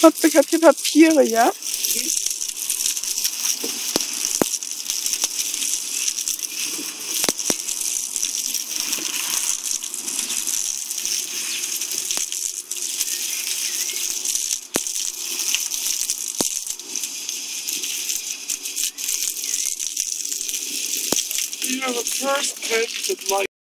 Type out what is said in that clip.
Guck, ich habe hier Papiere, ja? You the first kid that like